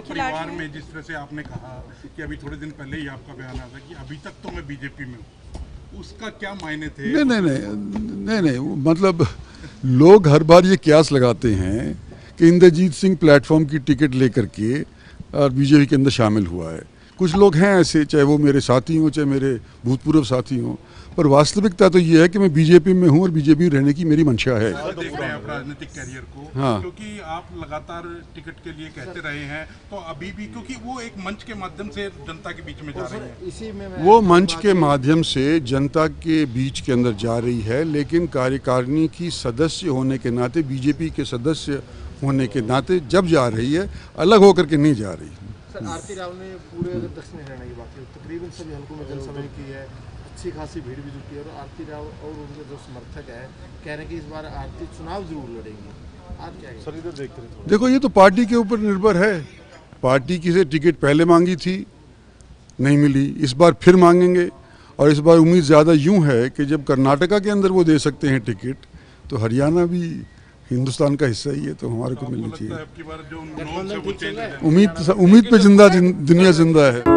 खिलाड़ी परिवार में? जिस तरह से आपने कहा कि अभी थोड़े दिन पहले ही आपका बयान आया था कि अभी तक तो मैं बीजेपी में हूँ। उसका क्या मायने थे? नहीं नहीं नहीं नहीं नहीं मतलब लोग हर बार ये क्यास लगाते हैं कि इंद्रजीत सिंह प्लेटफॉर्म की टिकट लेकर के और बीजेपी के अंदर शामिल हुआ है। कुछ लोग हैं ऐसे चाहे वो मेरे साथी हों चाहे मेरे भूतपूर्व साथी हों पर वास्तविकता तो ये है कि मैं बीजेपी में हूँ और बीजेपी रहने की मेरी मंशा है। देख रहे हैं आप राजनीतिक कैरियर को हाँ। क्योंकि आप लगातार टिकट के लिए कहते रहे हैं तो अभी भी क्योंकि वो एक मंच के माध्यम से जनता के बीच में जा रहे हैं। इसी में वो मंच के माध्यम से जनता के बीच के अंदर जा रही है लेकिन कार्यकारिणी की सदस्य होने के नाते बीजेपी के सदस्य होने के नाते जब जा रही है अलग होकर के नहीं जा रही। सर आरती राव ने पूरे दक्षिण हरियाणा की बात की। तकरीबन सभी हल्कों में जनसभा की है अच्छी खासी भीड़ भी जुटी है और आरती राव और उनके जो समर्थक है कह रहे हैं कि इस बार आरती चुनाव ज़रूर लड़ेंगी। आप क्या सर इधर देखते रहे देखो ये तो पार्टी के ऊपर निर्भर है। पार्टी की से टिकट पहले मांगी थी नहीं मिली। इस बार फिर मांगेंगे और इस बार उम्मीद ज़्यादा यूँ है कि जब कर्नाटका के अंदर वो दे सकते हैं टिकट तो हरियाणा भी हिंदुस्तान का हिस्सा ही है तो हमारे को मिलनी चाहिए। उम्मीद उम्मीद पे ज़िंदा दुनिया ज़िंदा है।